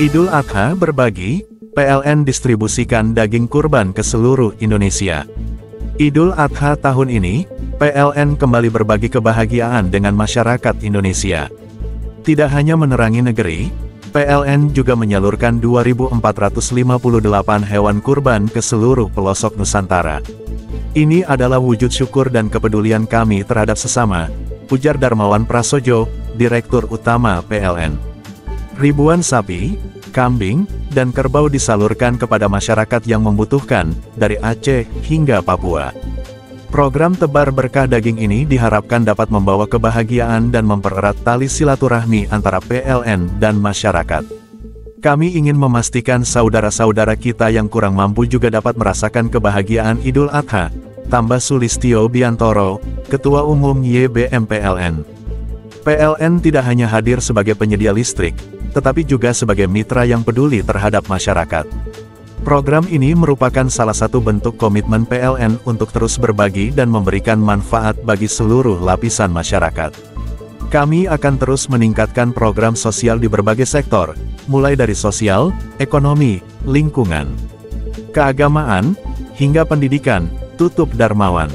Idul Adha berbagi, PLN distribusikan daging kurban ke seluruh Indonesia. Idul Adha tahun ini, PLN kembali berbagi kebahagiaan dengan masyarakat Indonesia. Tidak hanya menerangi negeri, PLN juga menyalurkan 2.458 hewan kurban ke seluruh pelosok Nusantara. Ini adalah wujud syukur dan kepedulian kami terhadap sesama, ujar Darmawan Prasojo, Direktur Utama PLN. Ribuan sapi, kambing, dan kerbau disalurkan kepada masyarakat yang membutuhkan, dari Aceh hingga Papua. Program tebar berkah daging ini diharapkan dapat membawa kebahagiaan dan mempererat tali silaturahmi antara PLN dan masyarakat. Kami ingin memastikan saudara-saudara kita yang kurang mampu juga dapat merasakan kebahagiaan Idul Adha, tambah Sulistio Biantoro, Ketua Umum YBM PLN. PLN tidak hanya hadir sebagai penyedia listrik, tetapi juga sebagai mitra yang peduli terhadap masyarakat. Program ini merupakan salah satu bentuk komitmen PLN untuk terus berbagi dan memberikan manfaat bagi seluruh lapisan masyarakat. Kami akan terus meningkatkan program sosial di berbagai sektor, mulai dari sosial, ekonomi, lingkungan, keagamaan, hingga pendidikan, tutup Darmawan.